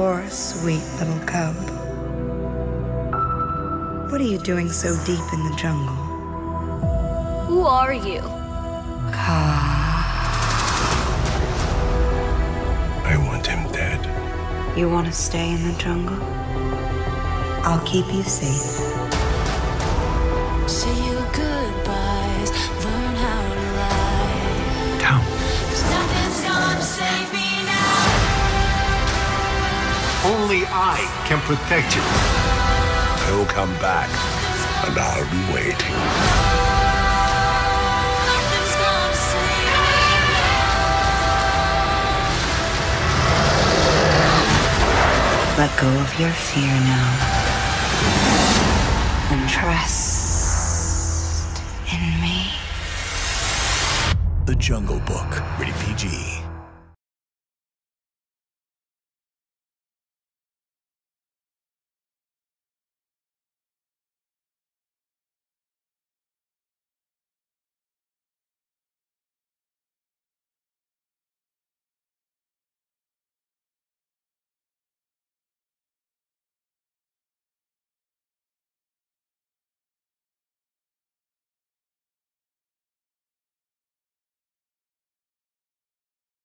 poor, sweet little cub. What are you doing so deep in the jungle? Who are you? Kaa. I want him dead. You want to stay in the jungle? I'll keep you safe. Only I can protect you. He'll come back, and I'll be waiting. Nothing's gonna save me Let go of your fear now. And trust in me. The Jungle Book. Rated PG.